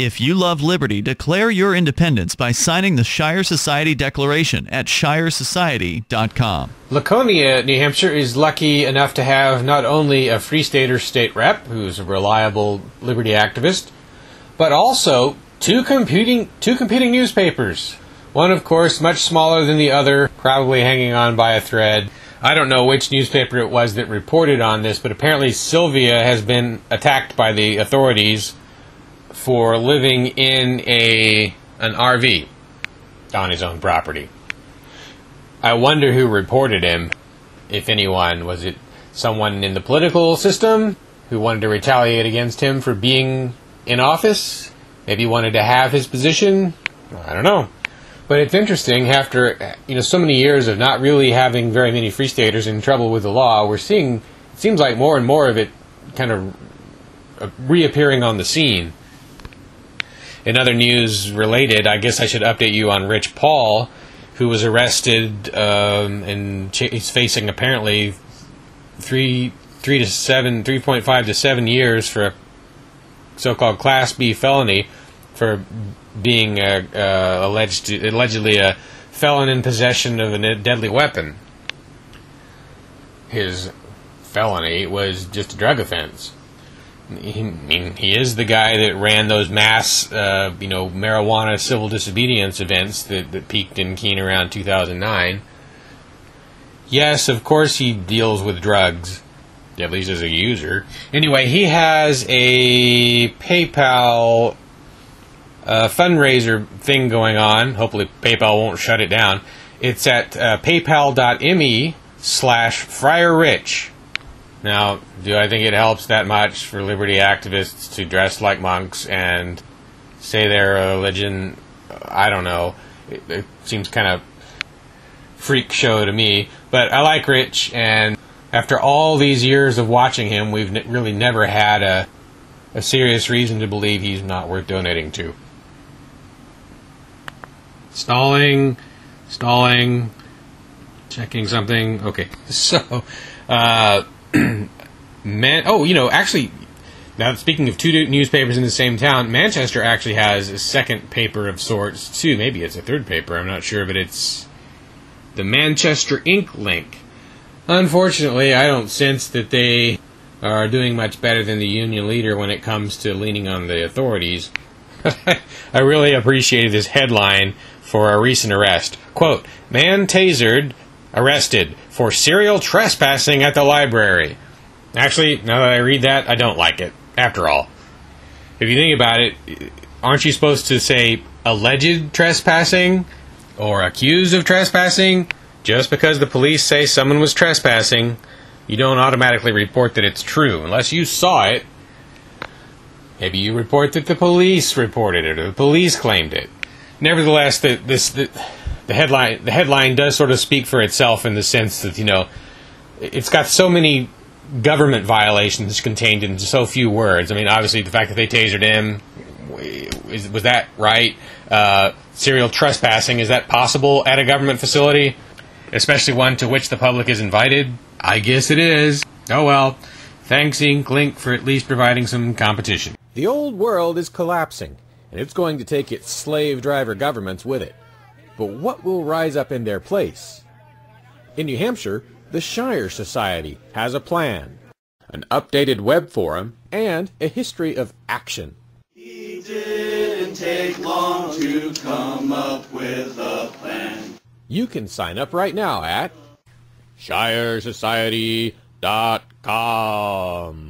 If you love liberty, declare your independence by signing the Shire Society Declaration at shiresociety.com. Laconia, New Hampshire is lucky enough to have not only a Free Stater state rep, who's a reliable liberty activist, but also two competing two competing newspapers. One, of course, much smaller than the other, probably hanging on by a thread. I don't know which newspaper it was that reported on this, but apparently Sylvia has been attacked by the authorities for living in a an RV on his own property. I wonder who reported him, if anyone. Was it someone in the political system who wanted to retaliate against him for being in office? Maybe wanted to have his position? I don't know. But it's interesting after you know so many years of not really having very many free staters in trouble with the law, we're seeing it seems like more and more of it kind of uh, reappearing on the scene. In other news related, I guess I should update you on Rich Paul, who was arrested um, and ch- he's facing apparently three three to seven, three point five to seven years for a so-called Class B felony for being a, uh, alleged allegedly a felon in possession of a deadly weapon. His felony was just a drug offense. He, he is the guy that ran those mass, uh, you know, marijuana civil disobedience events that, that peaked in Keene around 2009. Yes, of course he deals with drugs, at least as a user. Anyway, he has a PayPal uh, fundraiser thing going on. Hopefully, PayPal won't shut it down. It's at uh, paypal.me slash Friar Rich. Now, do I think it helps that much for liberty activists to dress like monks and say their religion? I don't know. It, it seems kind of freak show to me. But I like Rich, and after all these years of watching him, we've n- really never had a, a serious reason to believe he's not worth donating to. Stalling, stalling, checking something. Okay, so, uh, man, oh, you know, actually, now speaking of two newspapers in the same town, Manchester actually has a second paper of sorts too. Maybe it's a third paper. I'm not sure, but it's the Manchester Ink Link. Unfortunately, I don't sense that they are doing much better than the union leader when it comes to leaning on the authorities. I really appreciated this headline for a recent arrest. Quote, man tasered, arrested for serial trespassing at the library. Actually, now that I read that, I don't like it, after all. If you think about it, aren't you supposed to say alleged trespassing or accused of trespassing? Just because the police say someone was trespassing, you don't automatically report that it's true unless you saw it. Maybe you report that the police reported it or the police claimed it. Nevertheless, the, this the, the headline the headline does sort of speak for itself in the sense that you know it's got so many government violations contained in so few words. I mean, obviously the fact that they tasered him is, was that right? Uh, serial trespassing is that possible at a government facility? especially one to which the public is invited? I guess it is. Oh well. Thanks, Inklink, for at least providing some competition. The old world is collapsing, and it's going to take its slave driver governments with it. But what will rise up in their place? In New Hampshire, the Shire Society has a plan, an updated web forum, and a history of action. He didn't take long to come up with a plan. You can sign up right now at ShireSociety.com.